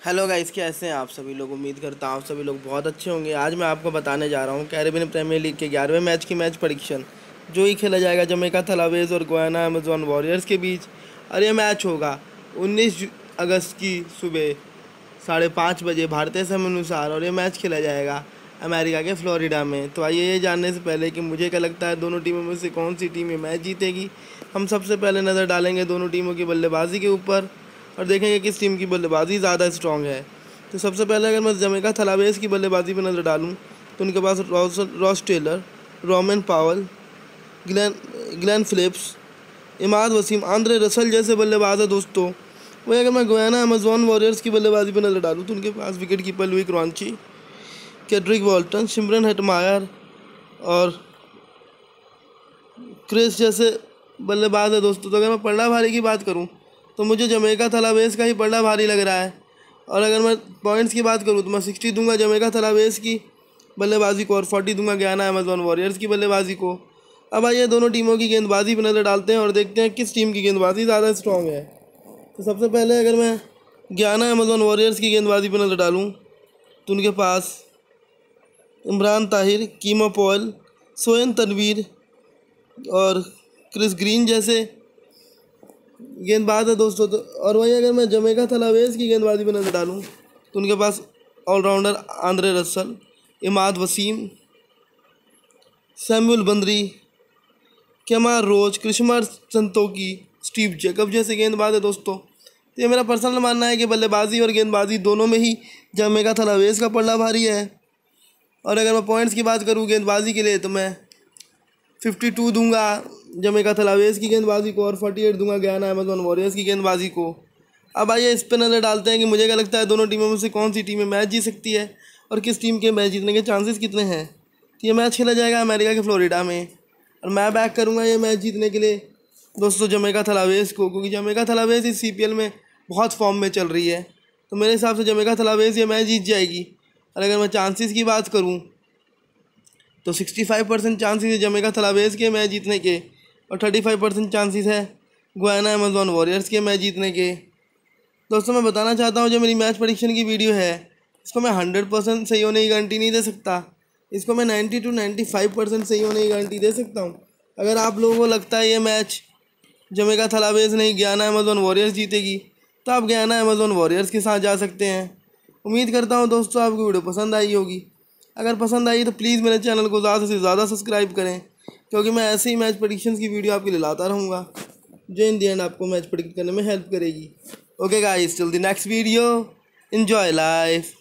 Hello guys कैसे हैं आप सभी लोग? उम्मीद करता हूँ आप सभी लोग बहुत अच्छे होंगे। आज मैं आपको बताने जा रहा हूँ कैरेबियन प्रीमियर लीग के ग्यारहवें मैच की मैच परीक्षण जो ही खेला जाएगा जमेका थलावेज और गोयाना अमेजोन वॉरियर्स के बीच। और ये मैच होगा 19 अगस्त की सुबह साढ़े पाँच बजे भारतीय समय अनुसार और ये मैच खेला जाएगा अमेरिका के फ्लोरिडा में। तो आइए ये जानने से पहले कि मुझे क्या लगता है, दोनों टीमों में से कौन सी टीम ये मैच जीतेगी? हम सबसे पहले नज़र डालेंगे दोनों टीमों की बल्लेबाजी के ऊपर। और देखेंगे किस टीम की बल्लेबाजी ज़्यादा स्ट्रॉन्ग है। तो सबसे पहले अगर मैं जमेका थलावेज की बल्लेबाजी पर नज़र डालूँ तो उनके पास Ross Taylor Rovman Powell Glenn Glenn Phillips Imad Wasim Andre Russell जैसे बल्लेबाज है दोस्तों। वही अगर मैं गोयाना अमेजोन वॉरियर्स की बल्लेबाजी पर नज़र डालूँ तो उनके पास विकेट कीपर लुई क्रॉन्ची कैड्रिक वॉल्टन सिमरन हटमायर और क्रिस जैसे बल्लेबाज है दोस्तों। तो अगर मैं पल्ला भारी की बात करूँ तो मुझे जमेका थलावेस का ही पलड़ा भारी लग रहा है। और अगर मैं पॉइंट्स की बात करूँ तो मैं सिक्सटी दूँगा जमेका थलावेस की, बल्लेबाजी को, और फोर्टी दूँगा ज्ञाना अमेजोन वॉरियर्स की बल्लेबाजी को। अब आइए दोनों टीमों की गेंदबाजी पर नज़र डालते हैं और देखते हैं किस टीम की गेंदबाजी ज़्यादा स्ट्रॉन्ग है। तो सबसे पहले अगर मैं ज्ञाना अमेजोन वॉरियर्स की गेंदबाजी पर नज़र डालूँ तो उनके पास इमरान ताहिर, कीमा पॉल सोयन तनवीर और क्रिस ग्रीन जैसे गेंदबाज है दोस्तों तो और वहीं अगर मैं जमेका थलावेज की गेंदबाजी में नज़र डालूँ तो उनके पास all-rounder Andre Russell Imad Wasim, Samuel Badree, Kemar Roach Krishmar Santokie, Steve Jacobs जैसे गेंदबाज है दोस्तों। तो ये मेरा पर्सनल मानना है कि बल्लेबाजी और गेंदबाजी दोनों में ही जमेका थलावेज का पल्ला भारी है। और अगर मैं पॉइंट्स की बात करूँ गेंदबाजी के लिए तो मैं फिफ्टी टू दूँगा। जमेका थलावेज की गेंदबाजी को और फोर्टी एट दूँगा गयाना अमेजोन वॉरियर्स की गेंदबाजी को। अब आइए इस पर नज़र डालते हैं कि मुझे क्या लगता है दोनों टीमों में से कौन सी टीमें मैच जीत सकती है और किस टीम के मैच जीतने के चांसेस कितने हैं। तो ये मैच खेला जाएगा अमेरिका के फ्लोरिडा में। और मैं बैक करूँगा ये मैच जीतने के लिए दोस्तों जमेका थलावेज को, क्योंकि जमेका थलावेज इस सी में बहुत फॉर्म में चल रही है। तो मेरे हिसाब से जमेका थलावेज ये मैच जीत जाएगी। और अगर मैं चांसेस की बात करूँ तो सिक्सटी फाइव परसेंट चांसेस है जमेका थलावेज के मैच जीतने के। और थर्टी फाइव परसेंट चांसेस है गोयाना अमेजोन वॉरियर्स के मैच जीतने के। दोस्तों, मैं बताना चाहता हूँ, जो मेरी मैच परीक्षण की वीडियो है, इसको मैं हंड्रेड परसेंट सही होने की गारंटी नहीं दे सकता। इसको मैं ninety two ninety five percent सही होने की गारंटी दे सकता हूँ। अगर आप लोगों को लगता है ये मैच जमेका थलावेज नहीं गयाना अमेजोन वॉरियर्स जीतेगी तो आप गयाना अमेजोन वॉरियर्स के साथ जा सकते हैं। उम्मीद करता हूँ, दोस्तों, आपको वीडियो पसंद आई होगी। अगर पसंद आई तो प्लीज़ मेरे चैनल को ज़्यादा से ज़्यादा सब्सक्राइब करें। क्योंकि मैं ऐसे ही मैच प्रडिक्शन की वीडियो आपके लिए लाता रहूँगा। जो इन दी एंड आपको मैच प्रडिक्ट करने में हेल्प करेगी। Okay guys till the next video enjoy life